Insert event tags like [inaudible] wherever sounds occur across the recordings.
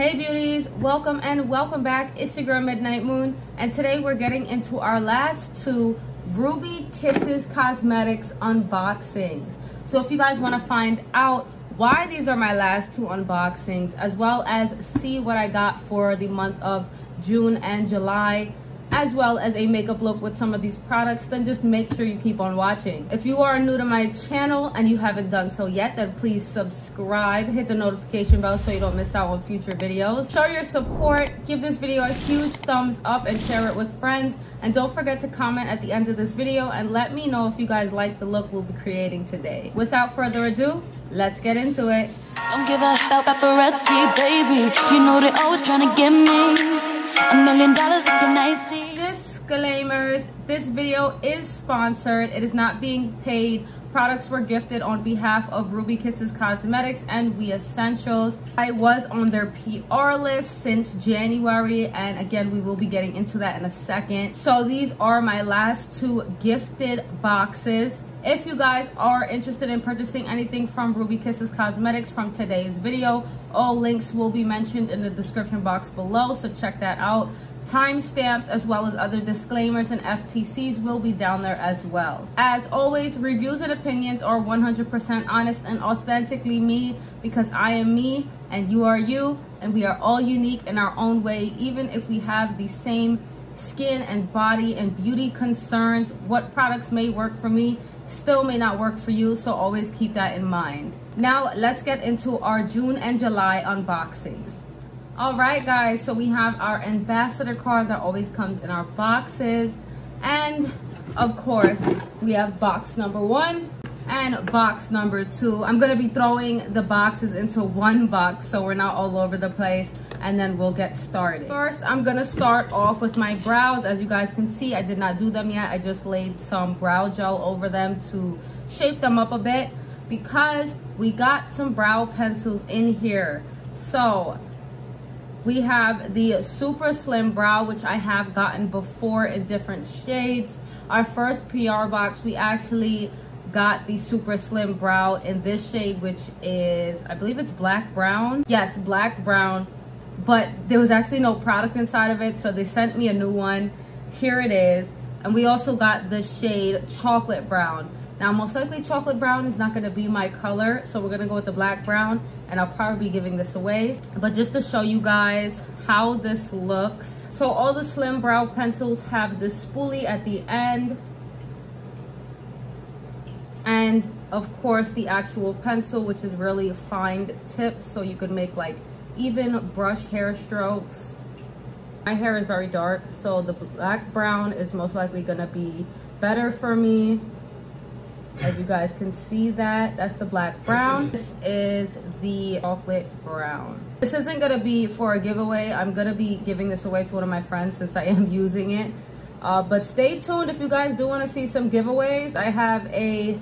Hey beauties, welcome and welcome back. It's your girl Midnight Moon and today we're getting into our last two Ruby Kisses Cosmetics unboxings. So if you guys want to find out why these are my last two unboxings as well as see what I got for the month of June and July as well as a makeup look with some of these products, then just make sure you keep on watching. If you are new to my channel and you haven't done so yet, then please subscribe, hit the notification bell so you don't miss out on future videos. Show your support, give this video a huge thumbs up and share it with friends. And don't forget to comment at the end of this video and let me know if you guys like the look we'll be creating today. Without further ado, let's get into it. Don't give a about paparazzi, baby. You know they always trying to get me. A million dollars looking icy. Disclaimers. This video is sponsored. It is not being paid. Products were gifted on behalf of Ruby Kisses Cosmetics and We Essentials. I was on their PR list since January and again we will be getting into that in a second. So these are my last two gifted boxes. If you guys are interested in purchasing anything from Ruby Kisses Cosmetics from today's video, all links will be mentioned in the description box below, so check that out. Timestamps as well as other disclaimers and FTCs will be down there as well. As always, reviews and opinions are 100% honest and authentically me because I am me and you are you and we are all unique in our own way even if we have the same skin and body and beauty concerns. What products may work for me still may not work for you, so always keep that in mind. Now, let's get into our June and July unboxings. All right, guys, so we have our ambassador card that always comes in our boxes. And, of course, we have box number one and box number two. I'm to be throwing the boxes into one box so we're not all over the place and then we'll get started. First, I'm gonna start off with my brows. As you guys can see, I did not do them yet. I just laid some brow gel over them to shape them up a bit because we got some brow pencils in here. So we have the super slim brow, which I have gotten before in different shades. Our first PR box, we actually got the super slim brow in this shade, which is, I believe it's black brown. Yes, black brown but there was actually no product inside of it so they sent me a new one here it is and we also got the shade chocolate brown now most likely chocolate brown is not going to be my color so we're going to go with the black brown and I'll probably be giving this away but just to show you guys how this looks so all the slim brow pencils have this spoolie at the end and of course the actual pencil which is really a fine tip so you could make like even brush hair strokes. My hair is very dark, so the black brown is most likely gonna be better for me. As you guys can see that, that's the black brown. This is the chocolate brown. This isn't gonna be for a giveaway. I'm gonna be giving this away to one of my friends since I [laughs] am using it. Uh, but stay tuned if you guys do wanna see some giveaways. I have a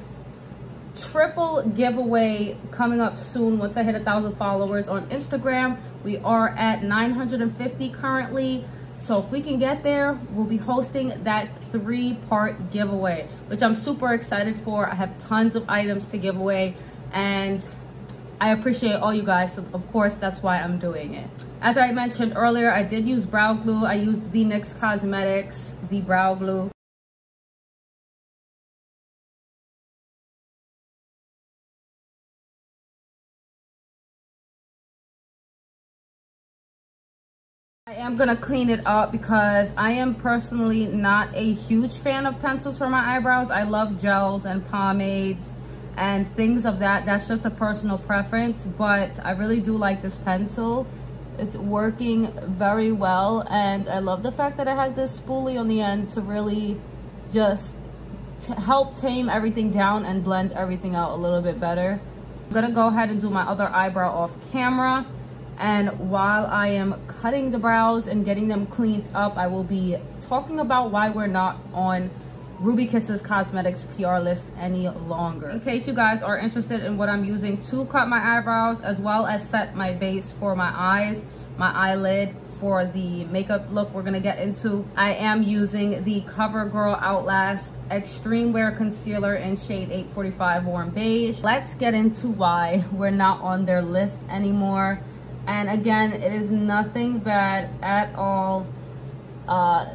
triple giveaway coming up soon once I hit a thousand followers on Instagram. We are at 950 currently. So if we can get there, we'll be hosting that three part giveaway, which I'm super excited for. I have tons of items to give away and I appreciate all you guys. So of course, that's why I'm doing it. As I mentioned earlier, I did use brow glue. I used the NYX Cosmetics, the brow glue. I am gonna clean it up because I am personally not a huge fan of pencils for my eyebrows. I love gels and pomades and things of that. That's just a personal preference, but I really do like this pencil. It's working very well and I love the fact that it has this spoolie on the end to really just help tame everything down and blend everything out a little bit better. I'm gonna go ahead and do my other eyebrow off camera. And while I am cutting the brows and getting them cleaned up, I will be talking about why we're not on Ruby Kisses Cosmetics PR list any longer. In case you guys are interested in what I'm using to cut my eyebrows as well as set my base for my eyes, my eyelid for the makeup look we're gonna get into. I am using the CoverGirl Outlast Extreme Wear Concealer in shade 845 Warm Beige. Let's get into why we're not on their list anymore And again, it is nothing bad at all. Uh,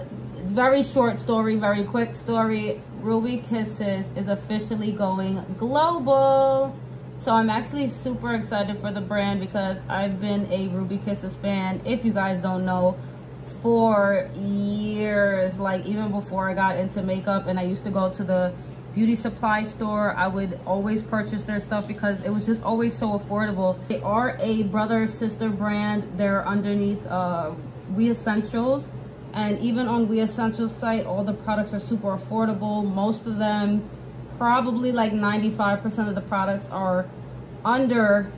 very short story, very quick story. Ruby Kisses is officially going global. So I'm actually super excited for the brand because I've been a Ruby Kisses fan, if you guys don't know, for years. Like even before I got into makeup and I used to go to the beauty supply store. I would always purchase their stuff because it was just always so affordable. They are a brother-sister brand. They're underneath uh, We Essentials. And even on We Essentials site, all the products are super affordable. Most of them, probably like 95% of the products are under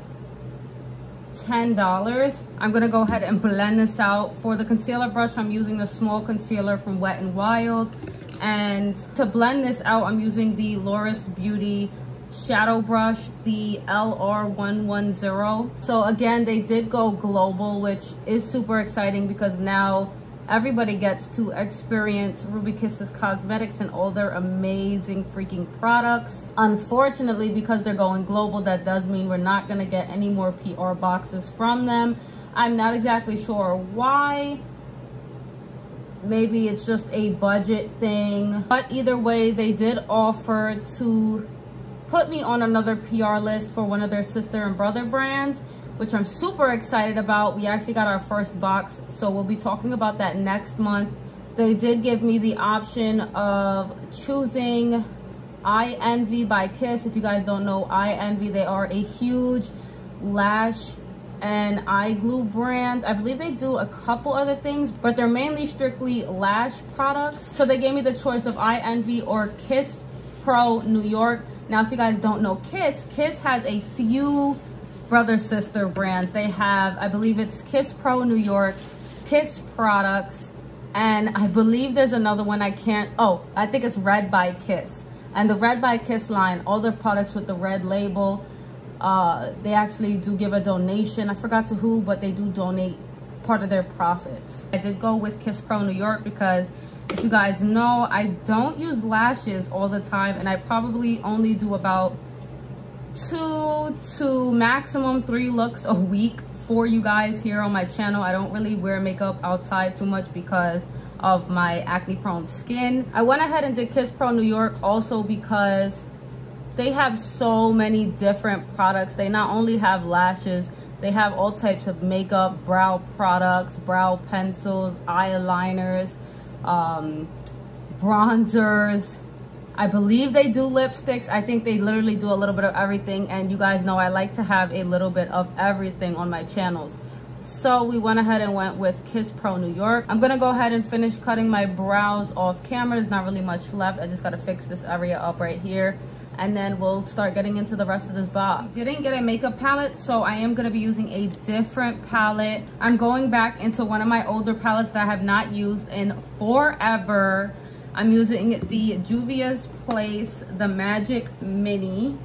$10. I'm gonna go ahead and blend this out. For the concealer brush, I'm using the small concealer from Wet n Wild. And to blend this out, I'm using the Loris Beauty shadow brush, the LR110. So again, they did go global, which is super exciting because now everybody gets to experience Ruby Kisses Cosmetics and all their amazing freaking products. Unfortunately, because they're going global, that does mean we're not gonna get any more PR boxes from them. I'm not exactly sure why maybe it's just a budget thing. But either way they did offer to put me on another pr list for one of their sister and brother brands which i'm super excited about. We actually got our first box so we'll be talking about that next month. They did give me the option of choosing i envy by kiss. If you guys don't know i envy they are a huge lash and eye glue brand. I believe they do a couple other things, but they're mainly strictly lash products. So they gave me the choice of Eye Envy or Kiss Pro New York. Now, if you guys don't know Kiss, Kiss has a few brother sister brands. They have, I believe it's Kiss Pro New York, Kiss Products, and I believe there's another one I can't, oh, I think it's Red by Kiss. And the Red by Kiss line, all their products with the red label, uh, they actually do give a donation. I forgot to who, but they do donate part of their profits. I did go with Kiss Pro New York because if you guys know, I don't use lashes all the time and I probably only do about two to maximum three looks a week for you guys here on my channel. I don't really wear makeup outside too much because of my acne prone skin. I went ahead and did Kiss Pro New York also because they have so many different products. They not only have lashes, they have all types of makeup, brow products, brow pencils, eyeliners, um, bronzers. I believe they do lipsticks. I think they literally do a little bit of everything. And you guys know I like to have a little bit of everything on my channels. So we went ahead and went with Kiss Pro New York. I'm gonna go ahead and finish cutting my brows off camera. There's not really much left. I just gotta fix this area up right here and then we'll start getting into the rest of this box. I didn't get a makeup palette, so I am gonna be using a different palette. I'm going back into one of my older palettes that I have not used in forever. I'm using the Juvia's Place, the Magic Mini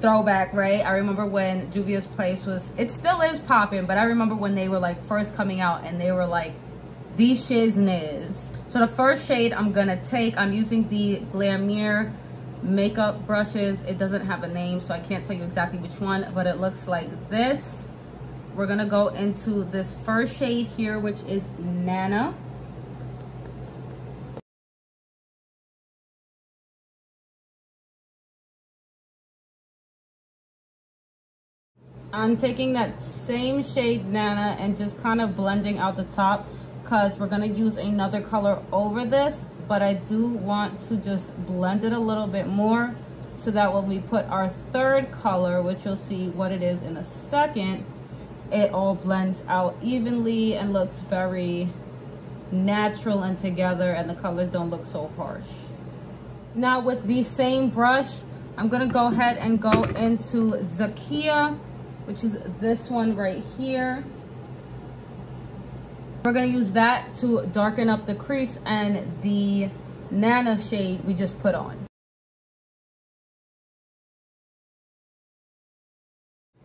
throwback, right? I remember when Juvia's Place was, it still is popping, but I remember when they were like first coming out and they were like the shizness. So the first shade I'm gonna take, I'm using the Glamure makeup brushes. It doesn't have a name, so I can't tell you exactly which one, but it looks like this. We're gonna go into this first shade here, which is Nana. I'm taking that same shade Nana and just kind of blending out the top because we're going to use another color over this but I do want to just blend it a little bit more so that when we put our third color, which you'll see what it is in a second, it all blends out evenly and looks very natural and together and the colors don't look so harsh. Now with the same brush, I'm gonna go ahead and go into Zakia, which is this one right here. We're to use that to darken up the crease and the Nana shade we just put on.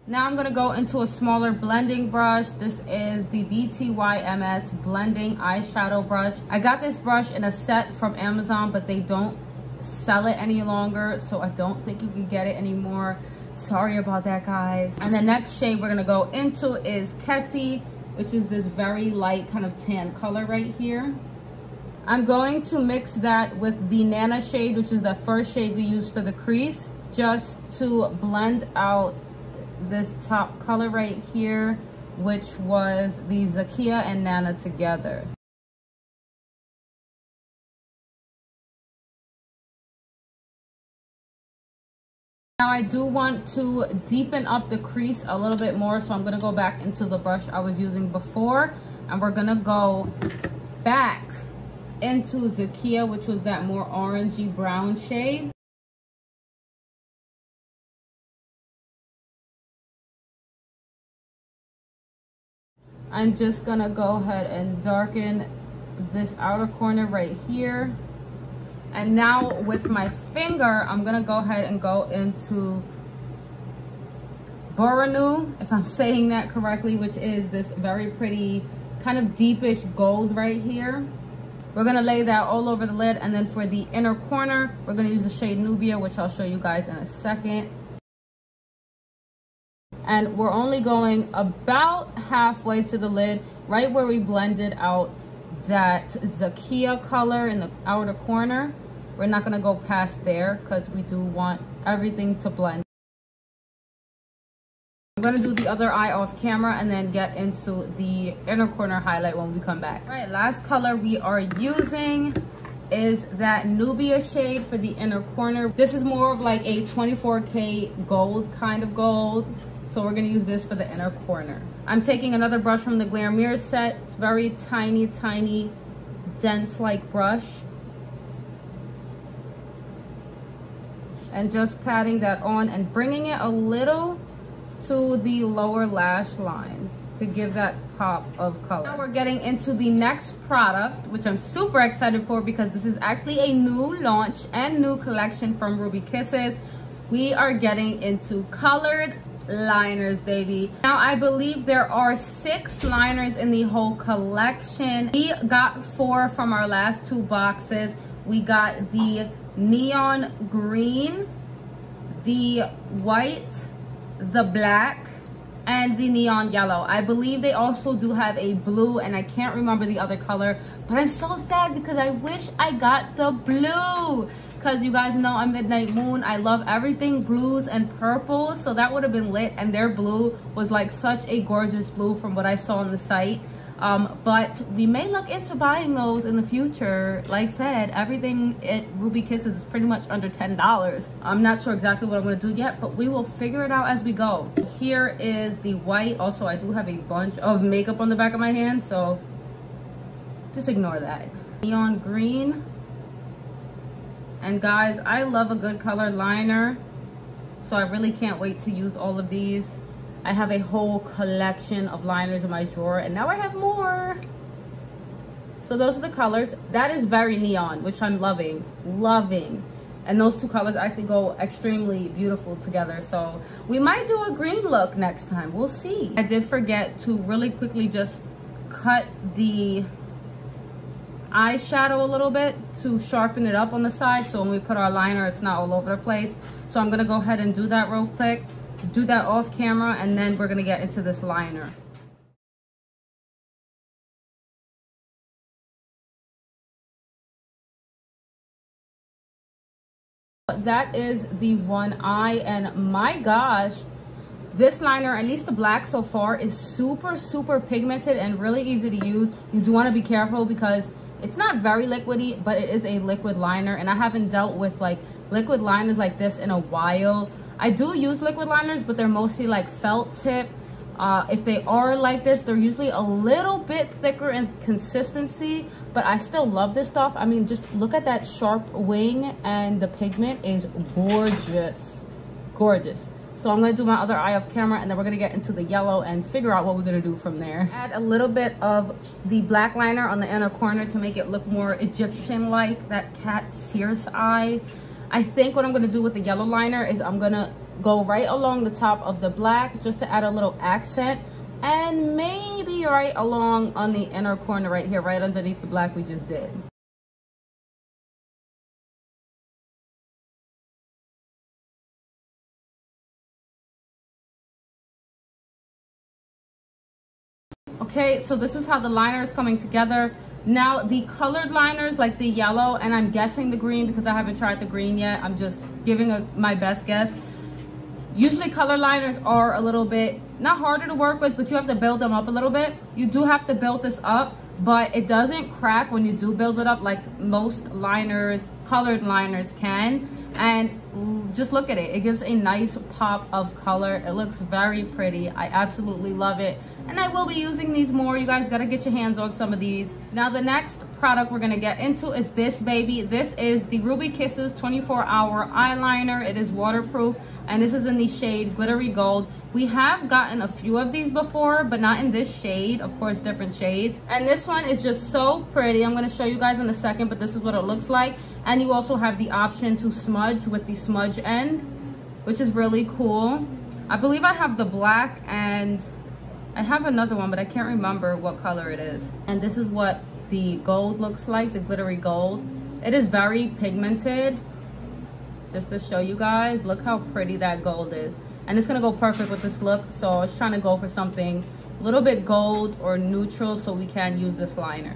Now I'm to go into a smaller blending brush. This is the BTYMS blending eyeshadow brush. I got this brush in a set from Amazon, but they don't sell it any longer, so I don't think you can get it anymore. Sorry about that, guys. And the next shade we're gonna go into is Kessie, which is this very light kind of tan color right here. I'm going to mix that with the Nana shade, which is the first shade we used for the crease, just to blend out this top color right here, which was the Zakia and Nana together. Now I do want to deepen up the crease a little bit more, so I'm gonna go back into the brush I was using before, and we're gonna go back into Zakia, which was that more orangey brown shade. I'm just gonna go ahead and darken this outer corner right here. And now with my finger, I'm gonna go ahead and go into Boronu, if I'm [laughs] saying that correctly, which is this very pretty kind of deepish gold right here. We're gonna lay that all over the lid and then for the inner corner, we're gonna use the shade Nubia, which I'll show you guys in a second. And we're only going about halfway to the lid, right where we blended out that Zakia color in the outer corner. We're not gonna go past there because we do want everything to blend. I'm gonna do the other eye off camera and then get into the inner corner highlight when we come back. All right, last color we are using is that Nubia shade for the inner corner. This is more of like a 24K gold kind of gold. So we're gonna use this for the inner corner. I'm taking another brush from the Glare Mirror set. It's very tiny, tiny, dense like brush. And just patting that on and bringing it a little to the lower lash line to give that pop of color. Now we're getting into the next product, which I'm super excited for because this is actually a new launch and new collection from Ruby Kisses. We are getting into colored liners baby now i believe there are six liners in the whole collection we got four from our last two boxes we got the neon green the white the black and the neon yellow i believe they also do have a blue and i can't remember the other color but i'm so sad because i wish i got the blue because you guys know I'm Midnight Moon. I love everything blues and purples. So that would have been lit. And their blue was like such a gorgeous blue from what I saw on the site. Um, but we may look into buying those in the future. Like said, everything at Ruby Kisses is pretty much under $10. I'm not sure exactly what I'm going to do yet, but we will figure it out as we go. Here is the white. Also, I do have a bunch of makeup on the back of my hand, so just ignore that. Neon green and guys, I love a good color liner. So I really can't wait to use all of these. I have a whole collection of liners in my drawer and now I have more. So those are the colors. That is very neon, which I'm loving, loving. And those two colors actually go extremely beautiful together. So we might do a green look next time. We'll see. I did forget to really quickly just cut the eyeshadow a little bit to sharpen it up on the side so when we put our liner it's not all over the place so i'm gonna go ahead and do that real quick do that off camera and then we're gonna get into this liner. That is the one eye and my gosh this liner at least the black so far is super super pigmented and really easy to use. You do want to be careful because it's not very liquidy but it is a liquid liner and i haven't dealt with like liquid liners like this in a while i do use liquid liners but they're mostly like felt tip. Uh, if they are like this they're usually a little bit thicker in consistency but i still love this stuff. I mean just look at that sharp wing and the pigment is gorgeous. Gorgeous. So I'm gonna do my other eye off camera and then we're gonna get into the yellow and figure out what we're gonna do from there. Add a little bit of the black liner on the inner corner to make it look more Egyptian-like, that cat fierce eye. I think what I'm going to do with the yellow liner is I'm going to go right along the top of the black just to add a little accent and maybe right along on the inner corner right here, right underneath the black we just did. Okay, so this is how the liner is coming together. Now the colored liners like the yellow and I'm guessing the green because I haven't tried the green yet. I'm just giving a, my best guess. Usually color liners are a little bit, not harder to work with, but you have to build them up a little bit. You do have to build this up, but it doesn't crack when you do build it up like most liners, colored liners can. And just look at it. It gives a nice pop of color. It looks very pretty. I absolutely love it and I will be using these more. You guys got to get your hands on some of these. Now, the next product we're going to get into is this baby. This is the Ruby Kisses 24 Hour Eyeliner. It is waterproof, and this is in the shade Glittery Gold. We have gotten a few of these before, but not in this shade. Of course, different shades. And this one is just so pretty. I'm going to show you guys in a second, but this is what it looks like. And you also have the option to smudge with the smudge end, which is really cool. I believe I have the black and I have another one, but I can't remember what color it is. And this is what the gold looks like, the glittery gold. It is very pigmented. Just to show you guys, look how pretty that gold is. And it's gonna go perfect with this look. So I was trying to go for something a little bit gold or neutral so we can use this liner.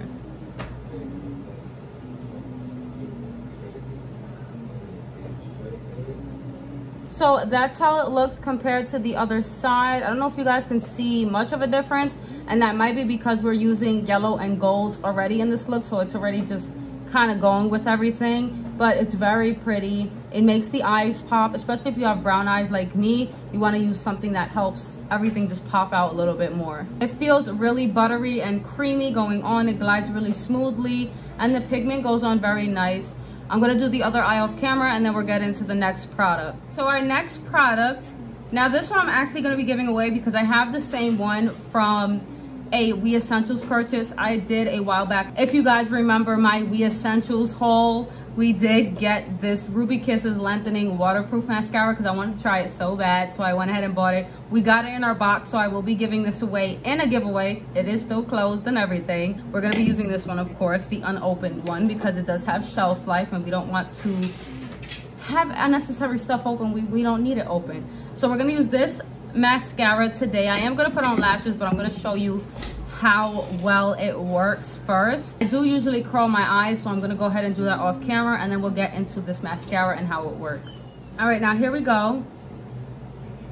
So that's how it looks compared to the other side. I don't know if you guys can see much of a difference. And that might be because we're using yellow and gold already in this look. So it's already just kind of going with everything. But it's very pretty. It makes the eyes pop, especially if you have brown eyes like me. You want to use something that helps everything just pop out a little bit more. It feels really buttery and creamy going on. It glides really smoothly. And the pigment goes on very nice. I'm gonna do the other eye off camera and then we're getting to the next product. So our next product, now this one I'm actually gonna be giving away because I have the same one from a We Essentials purchase I did a while back. If you guys remember my We Essentials haul, we did get this Ruby Kisses Lengthening Waterproof Mascara because I wanted to try it so bad. So I went ahead and bought it. We got it in our box, so I will be giving this away in a giveaway. It is still closed and everything. We're going to be using this one, of course, the unopened one, because it does have shelf life and we don't want to have unnecessary stuff open. We, we don't need it open. So we're going to use this mascara today. I am going to put on lashes, but I'm going to show you how well it works first. I do usually curl my eyes, so I'm gonna go ahead and do that off camera and then we'll get into this mascara and how it works. All right, now here we go.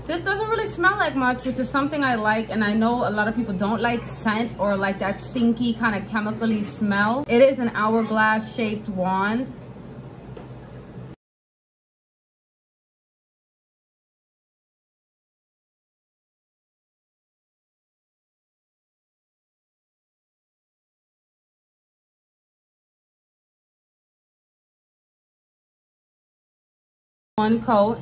This doesn't really smell like much, which is something I like, and I know a lot of people don't like scent or like that stinky kind of chemically smell. It is an hourglass shaped wand. One coat.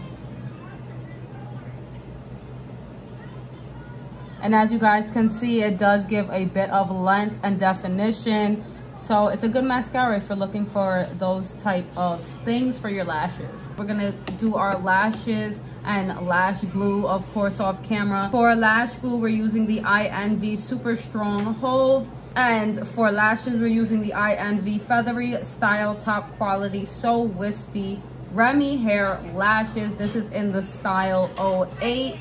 And as you guys can see, it does give a bit of length and definition. So it's a good mascara if you're looking for those type of things for your lashes. We're gonna do our lashes and lash glue, of course, off camera. For lash glue, we're using the INV Super Strong Hold. And for lashes, we're using the INV Feathery Style Top Quality So Wispy Remy Hair Lashes. This is in the style 08.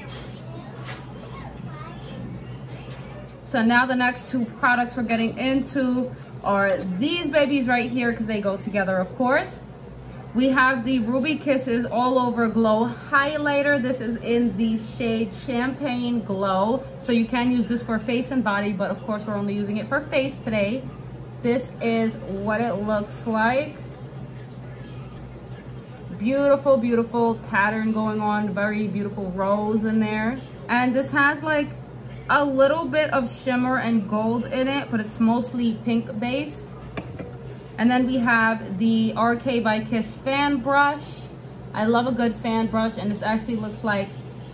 So now the next two products we're getting into are these babies right here because they go together, of course. We have the Ruby Kisses All Over Glow Highlighter. This is in the shade Champagne Glow. So you can use this for face and body, but of course we're only using it for face today. This is what it looks like beautiful beautiful pattern going on very beautiful rose in there. And this has like a little bit of shimmer and gold in it but it's mostly pink based and then we have the RK by Kiss fan brush. I love a good fan brush and this actually looks like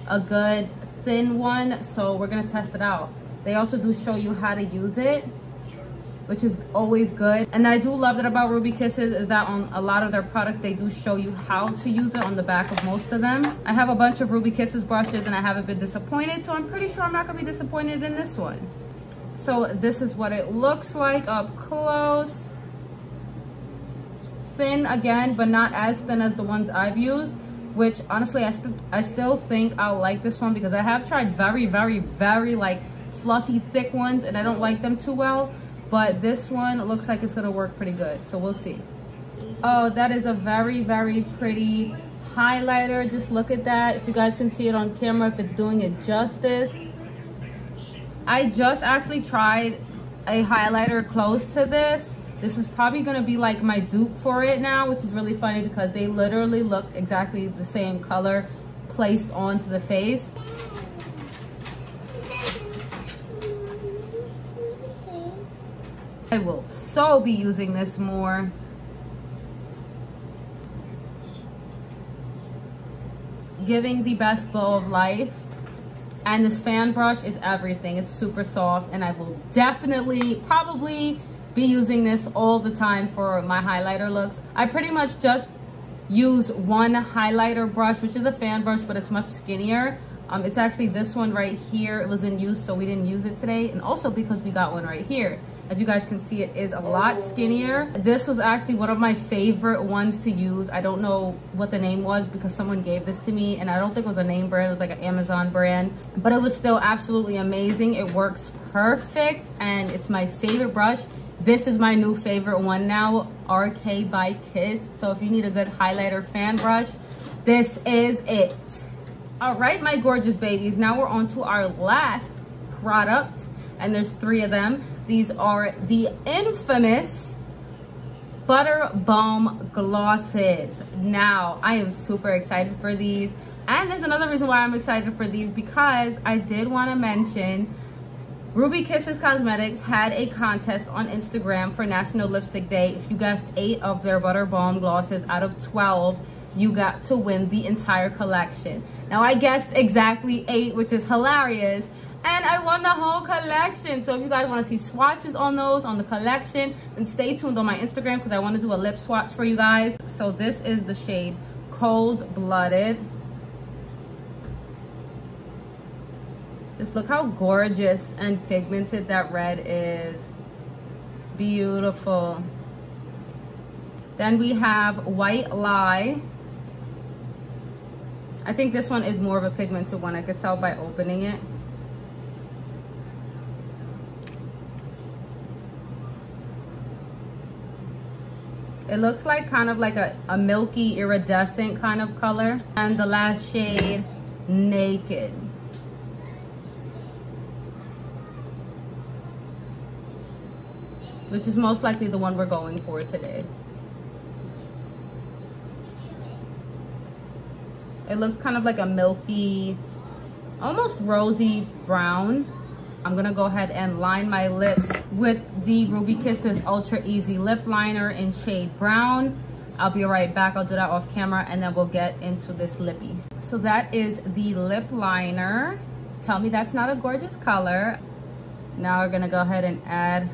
a good thin one so we're gonna test it out. They also do show you how to use it which is always good. And I do love that about Ruby Kisses is that on a lot of their products, they do show you how to use it on the back of most of them. I have a bunch of Ruby Kisses brushes and I haven't been disappointed, so I'm pretty sure I'm not gonna be disappointed in this one. So this is what it looks like up close. Thin again, but not as thin as the ones I've used which honestly I, st I still think I'll like this one because I have tried very, very, very like fluffy, thick ones, and I don't like them too well. But this one looks like it's gonna work pretty good, so we'll see. Oh, that is a very, very pretty highlighter. Just look at that. If you guys can see it on camera, if it's doing it justice. I just actually tried a highlighter close to this. This is probably gonna be like my dupe for it now, which is really funny because they literally look exactly the same color placed onto the face. I will so be using this more. Giving the best glow of life. And this fan brush is everything. It's super soft and I will definitely, probably be using this all the time for my highlighter looks. I pretty much just use one highlighter brush, which is a fan brush, but it's much skinnier. Um, it's actually this one right here. It was in use, so we didn't use it today. And also because we got one right here. As you guys can see, it is a lot skinnier. This was actually one of my favorite ones to use. I don't know what the name was because someone gave this to me and I don't think it was a name brand. It was like an Amazon brand, but it was still absolutely amazing. It works perfect and it's my favorite brush. This is my new favorite one now, RK by Kiss. So if you need a good highlighter fan brush, this is it. All right, my gorgeous babies. Now we're on to our last product and there's three of them. These are the infamous Butter Balm Glosses. Now, I am super excited for these. And there's another reason why I'm excited for these because I did want to mention Ruby Kisses Cosmetics had a contest on Instagram for National Lipstick Day. If you guessed eight of their Butter Balm glosses out of 12, you got to win the entire collection. Now I guessed exactly eight, which is hilarious and I won the whole collection. So if you guys want to see swatches on those, on the collection, then stay tuned on my Instagram because I want to do a lip swatch for you guys. So this is the shade Cold Blooded. Just look how gorgeous and pigmented that red is. Beautiful. Then we have White Lie. I think this one is more of a pigmented one. I could tell by opening it. It looks like kind of like a, a milky iridescent kind of color. And the last shade, Naked. Which is most likely the one we're going for today. It looks kind of like a milky, almost rosy brown. I'm gonna go ahead and line my lips with the Ruby Kisses Ultra Easy Lip Liner in shade brown. I'll be right back, I'll do that off camera and then we'll get into this lippy. So that is the lip liner. Tell me that's not a gorgeous color. Now we're gonna go ahead and add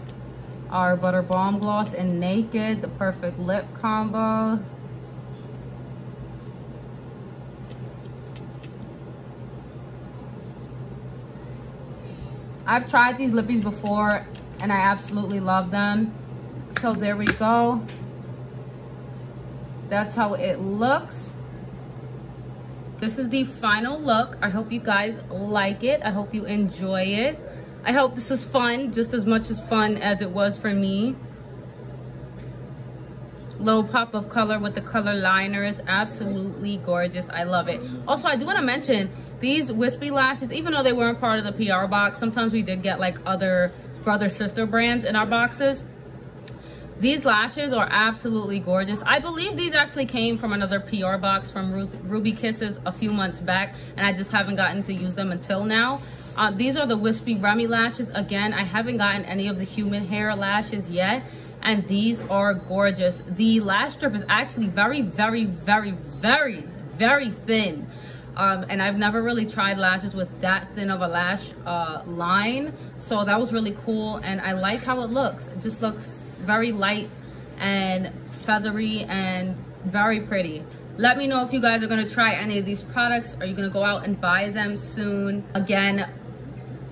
our Butter Balm Gloss in Naked, the perfect lip combo. I've tried these lippies before and I absolutely love them. So there we go. That's how it looks. This is the final look. I hope you guys like it. I hope you enjoy it. I hope this was fun, just as much as fun as it was for me. Little pop of color with the color liner is Absolutely gorgeous. I love it. Also, I do want to mention, these wispy lashes, even though they weren't part of the PR box, sometimes we did get like other brother sister brands in our boxes. These lashes are absolutely gorgeous. I believe these actually came from another PR box from Ruby Kisses a few months back, and I just haven't gotten to use them until now. Uh, these are the Wispy Remy lashes. Again, I haven't gotten any of the human hair lashes yet, and these are gorgeous. The lash strip is actually very, very, very, very, very thin. Um, and I've never really tried lashes with that thin of a lash uh, line. So that was really cool. And I like how it looks. It just looks very light and feathery and very pretty. Let me know if you guys are gonna try any of these products. Are you gonna go out and buy them soon? Again,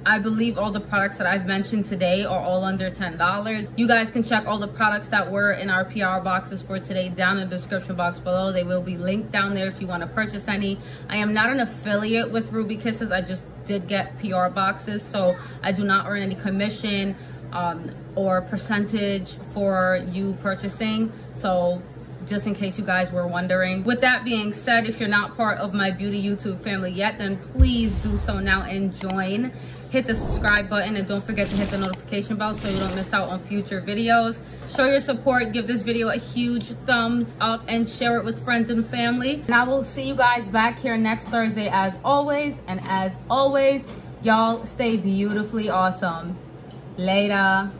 I believe all the products that I've mentioned today are all under $10. You guys can check all the products that were in our PR boxes for today down in the description box below. They will be linked down there if you want to purchase any. I am not an affiliate with Ruby Kisses. I just did get PR boxes. So I do not earn any commission um, or percentage for you purchasing. So just in case you guys were wondering. With that being said, if you're not part of my beauty YouTube family yet, then please do so now and join. Hit the subscribe button and don't forget to hit the notification bell so you don't miss out on future videos. Show your support, give this video a huge thumbs up and share it with friends and family. And I will see you guys back here next Thursday as always. And as always, y'all stay beautifully awesome. Later.